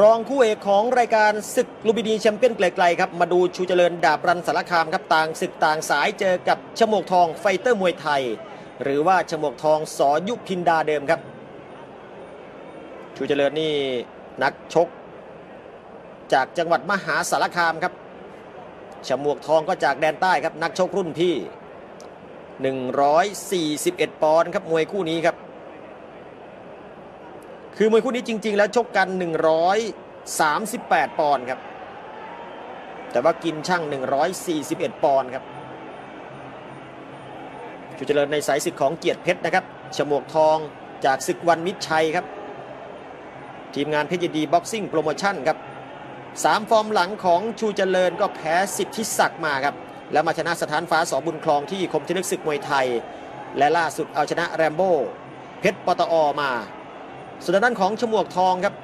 รองคู่เอกของรายการศึกลุมพินีแชมเปี้ยนเกริกไกรครับ มาดูชูเจริญดาบรันสารคามครับต่างศึกต่างสายเจอกับฉมวกทองไฟเตอร์มวยไทย หรือว่าฉมวกทอง ส.ยุพินดาเดิมครับ ชูเจริญนี่นักชก จากจังหวัดมหาสารคามครับฉมวกทองก็จากแดนใต้ครับนักชกรุ่นพี่ 141 ปอนด์ครับมวยคู่นี้ครับ คือมวยคู่นี้จริง ๆ แล้วชกกัน 138 ปอนด์ครับ แต่ว่ากินช่าง 141 ปอนด์ครับชูเจริญในสายศึกของเกียรติเพชรนะครับฉมวกทองจากศึกวันมิตรชัยครับ ทีมงานเพชรดีบ็อกซิ่งโปรโมชั่นครับสามฟอร์มหลังของชูเจริญก็แพ้สิทธิศักดิ์มาครับ แล้วมาชนะสถานฟ้าสอบุญคลองที่คมชนึกศึกมวยไทย และล่าสุดเอาชนะแรมโบ้เพชรปตอมา ส่วนด้านของชมวกทองครับ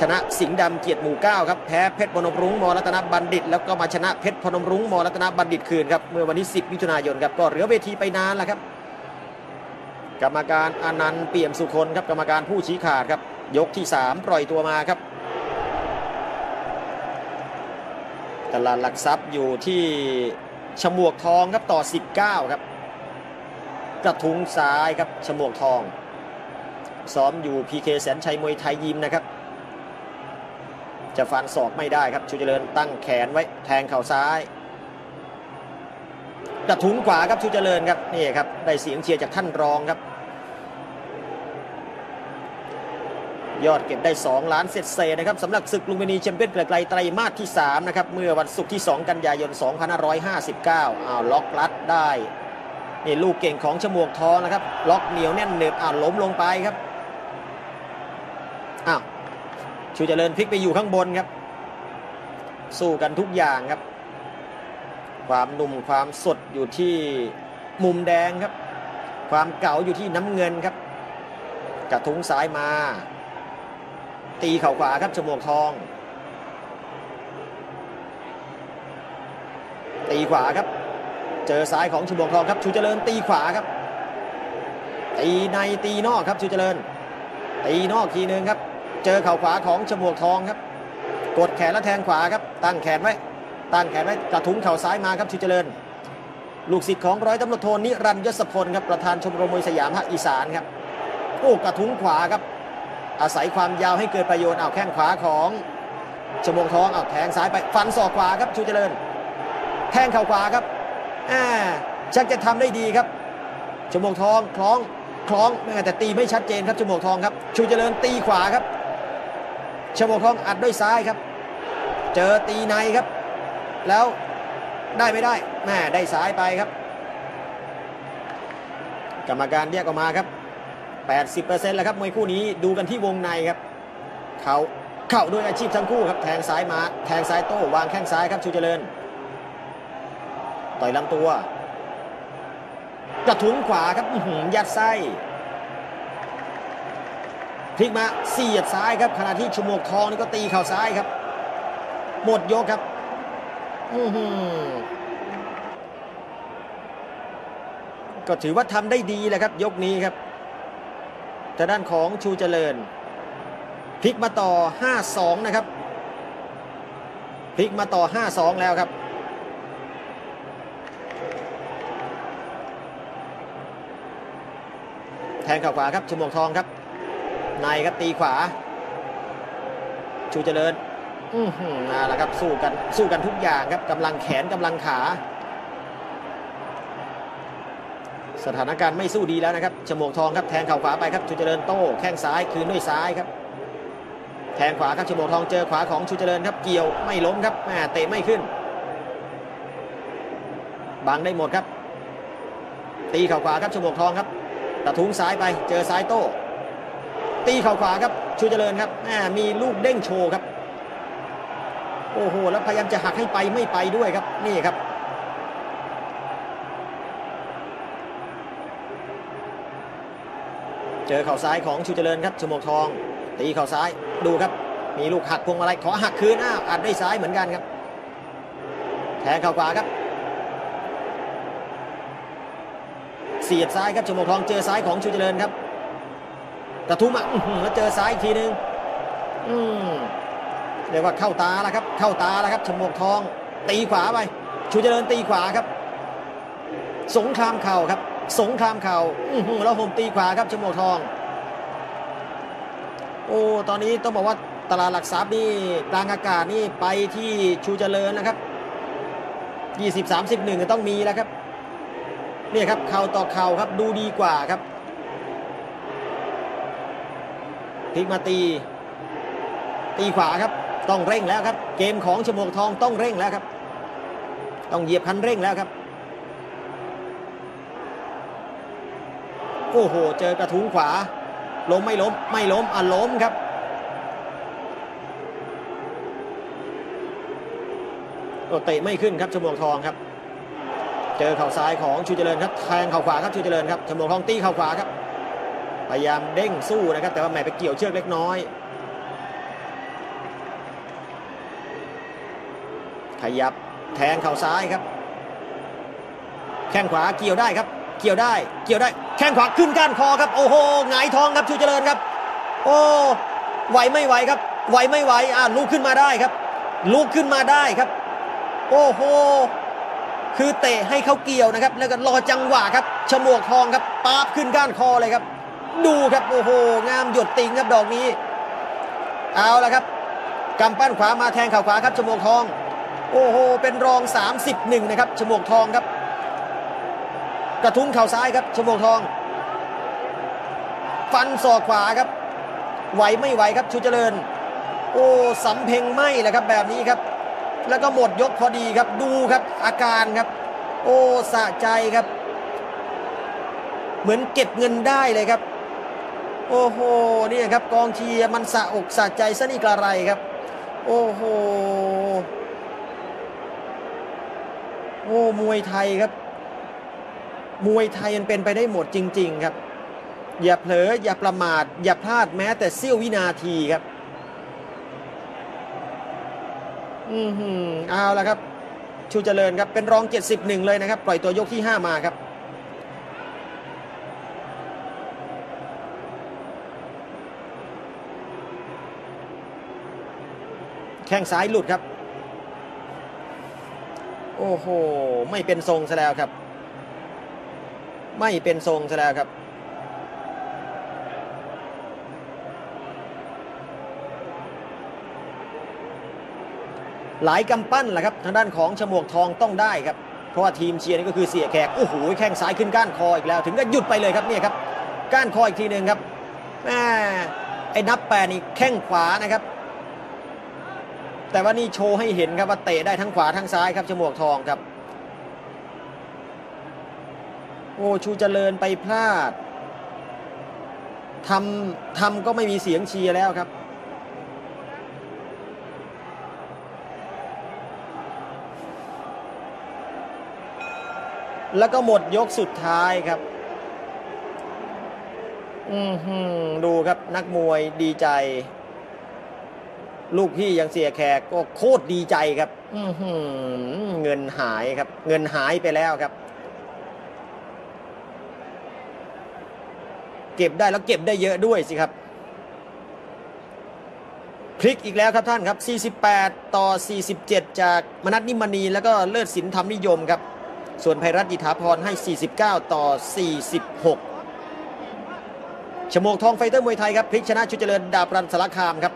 ชนะสิงห์ดำเกียรติหมู่เก้าครับแพ้เพชรพนมรุ้งมรัตนบัณฑิต แล้วก็มาชนะเพชรพนมรุ้งมรัตนบัณฑิตคืนครับเมื่อวันที่10มิถุนายนครับก็เหลือเวทีไปนานแล้วครับกรรมการอนันต์เปี่ยมสุคนครับกรรมการผู้ชี้ขาดครับ ยกที่ 3 ปล่อยตัวมาครับ ตลาดหลักทรัพย์อยู่ที่ฉมวกทองครับต่อ 19 ครับ กระทุงซ้ายครับฉมวกทอง ซ้อมอยู่พีเคแสนชัยมวยไทยยิมนะครับ จะฟันศอกไม่ได้ครับชูเจริญตั้งแขนไว้แทงเข่าซ้ายกระทุ้งขวาครับชูเจริญครับนี่ครับได้เสียงเชียร์จากท่านรองครับ ยอดเก็บได้ 2 ล้านเศษเศษนะครับสำหรับศึกลุมพินีแชมเปี้ยนไกลๆไตรมาสที่ 3 นะครับ เมื่อวันศุกร์ที่ 2 กันยายน 2559อ้าวล็อกลัดได้นี่ลูกเก่งของชมวกทองนะครับ ล็อกเหนียวแน่นเหนึบอ้าวล้มลงไปครับ อ้าวชูเจริญพลิกไปอยู่ข้างบนครับ สู้กันทุกอย่างครับ ความหนุ่มความสดอยู่ที่มุมแดงครับ ความเก่าอยู่ที่น้ำเงินครับ กระทุ้งซ้ายมา ตีเข่าขวาครับชมวกทอง ตีขวาครับ เจอซ้ายของชมวกทองครับชูเจริญตีขวาครับตีในตีนอกครับชูเจริญตีนอกทีหนึ่งครับ เจอเข่าขวาของชมวกทองครับ กดแขนแล้วแทงขวาครับ ตั้งแขนไว้ ตั้งแขนไว้กระทุ้งเข่าซ้ายมาครับชูเจริญ ลูกศิษย์ของร้อยตำรวจโทนิรันยศพลครับประธานชมรมมวยสยามภาคอีสานครับโอ้กระทุ้งขวาครับ อาศัยความยาวให้เกิดประโยชน์เอาแข้งขวาของชมวงทองเอาแทงซ้ายไปฟันศอกขวาครับชูเจริญ แทงเข่าขวาครับอ่าชักจะทำได้ดีครับชมวงทองคล้องคล้องแม่แต่ตีไม่ชัดเจนครับชมวงทองครับ ชูเจริญตีขวาครับ ชมวงทองอัดด้วยซ้ายครับ เจอตีในครับ แล้วได้ไม่ได้แม่ได้ซ้ายไปครับ กรรมการแยกออกมาครับ 80%แล้วครับมวยคู่นี้ดูกันที่วงในครับเขาเข่าด้วยอาชีพทั้งคู่ครับแทงซ้ายมาแทงซ้ายโต้วางแข้งซ้ายครับชูเจริญ ต่อยลำตัว กระทุ้งขวาครับหือยัดไส้ พลิกมาเสียดซ้ายครับขณะที่ชมวกทองนี่ก็ตีเข่าซ้ายครับ หมดยกครับอือหือก็ถือว่าทำได้ดีแหละครับ ยกนี้ครับทางด้านของชูเจริญพลิกมาต่อ 5-2 นะครับพลิกมาต่อ 5-2 แล้วครับแทงเข่าขวาครับชมวกทองครับ ในครับตีขวา ชูเจริญอือหือมาแล้วครับสู้กันสู้กันทุกอย่างครับกำลังแขนกำลังขา สถานการณ์ไม่สู้ดีแล้วนะครับชมวกทองครับแทงเข่าขวาไปครับชูเจริญโต้แข้งซ้ายคืนด้วยซ้ายครับแทงขวาครับชมวกทองเจอขวาของชูเจริญครับเกี่ยวไม่ล้มครับแหมเตะไม่ขึ้นบังได้หมดครับ ตีเข่าขวาครับชมวกทองครับตะทุ้งซ้ายไปเจอซ้ายโต้ ตีเข่าขวาครับชูเจริญครับแหมมีลูกเด้งโชว์ครับ โอ้โหแล้วพยายามจะหักให้ไปไม่ไปด้วยครับนี่ครับเจอเข่าซ้ายของชูเจริญครับชมวกทอง ตีเข่าซ้ายดูครับ มีลูกหักพวงมาลัยขอหักคืนอ้าวอัดด้วยซ้ายเหมือนกันครับแทงเข่าขวาครับ เสียดซ้ายครับชมวกทองเจอซ้ายของชูเจริญครับ กระทุ้มอะแล้วเจอซ้ายอีกทีนึงอืมเรียกว่าเข้าตาแล้วครับ เข้าตาแล้วครับชมวกทอง ตีขวาไปชูเจริญตีขวาครับ สงครามเข่าครับ สงครามเข่าแล้วผมตีขวาครับชมวกทอง โอ้ตอนนี้ต้องบอกว่าตลาดหลักทรัพย์นี่กลางอากาศนี่ไปที่ชูเจริญนะครับ20 31 ต้องมีแล้วครับเนี่ยครับเข่าต่อเข่าครับดูดีกว่าครับ ลิกมาตี ตีขวาครับ ต้องเร่งแล้วครับ เกมของชมวกทองต้องเร่งแล้วครับ ต้องเหยียบคันเร่งแล้วครับโอ้โห เจอกระทุ้งขวา ล้มไม่ล้ม ไม่ล้มอะล้มครับโอเตะไม่ขึ้นครับชมวกทองครับ เจอเข่าซ้ายของชูเจริญครับ แทงเข่าขวาครับชูเจริญครับชมวกทองตีเข่าขวาครับ พยายามเด้งสู้นะครับ แต่ว่าแหมไปเกี่ยวเชือกเล็กน้อย ขยับแทงเข่าซ้ายครับ แข้งขวาเกี่ยวได้ครับ เกี่ยวได้เกี่ยวได้แข้งขวาขึ้นก้านคอครับ โอ้โหหงายทองครับชูเจริญครับ โอ้ไหวไม่ไหวครับไหวไม่ไหวอ่าลุกขึ้นมาได้ครับ ลุกขึ้นมาได้ครับ โอ้โหคือเตะให้เขาเกี่ยวนะครับ แล้วก็รอจังหวะครับฉมวกทองครับปาบขึ้นก้านคอเลยครับ ดูครับโอ้โหงามหยดติงครับดอกนี้ เอาละครับกำปั้นขวามาแทงข่าขวาครับฉมวกทอง โอ้โหเป็นรอง 31 นะครับฉมวกทองครับ กระทุ้งเข่าซ้ายครับฉมวกทอง ฟันศอกขวาครับไหวไม่ไหวครับชูเจริญ โอ้สำเพ็งไหมแหละครับแบบนี้ครับ แล้วก็หมดยกพอดีครับดูครับอาการครับ โอ้สะใจครับ เหมือนเก็บเงินได้เลยครับ โอ้โหเนี่ยครับกองเชียร์มันสะอกสะใจซะนี่กระไรครับ โอ้โหโอ้มวยไทยครับ มวยไทยมันเป็นไปได้หมดจริง ๆ ครับ อย่าเผลออย่าประมาท อย่าพลาดแม้แต่เสี้ยววินาทีครับ อืมหืมเอาละครับ ชูเจริญครับเป็นรอง 71 เลยนะครับ ปล่อยตัวยกที่ 5 มาครับ แข้งซ้ายหลุดครับ โอ้โห ไม่เป็นทรงซะแล้วครับ ไม่เป็นทรงซะแล้วครับ หลายกำปั้นแหละครับ ทางด้านของฉมวกทองต้องได้ครับ เพราะว่าทีมเชียร์นี่ก็คือเสียแขก โอ้โห แข้งซ้ายขึ้นก้านคออีกแล้ว ถึงก็หยุดไปเลยครับเนี่ยครับ ก้านคออีกทีหนึ่งครับแม่ไอ้นับแปดนี่แข้งขวานะครับ แต่ว่านี่โชว์ให้เห็นครับว่าเตะได้ทั้งขวาทั้งซ้ายครับฉมวกทองครับ โอ้ชูเจริญไปพลาดทำทำก็ไม่มีเสียงเชียร์แล้วครับแล้วก็หมดยกสุดท้ายครับ อือหือดูครับนักมวยดีใจ ลูกพี่ยังเสียแขกก็โคตรดีใจครับเงินหายครับ เงินหายไปแล้วครับ เก็บได้แล้วเก็บได้เยอะด้วยสิครับ พลิกอีกแล้วครับท่านครับ 48 ต่อ 47 จากมนัทนิมณีแล้วก็เลิศสินธรรมนิยมครับ ส่วนภัยรัตน์ยิถาพรให้ 49 ต่อ 46ฉมวกทองไฟเตอร์มวยไทยครับพลิกชนะชูเจริญดาบรันสารคามครับ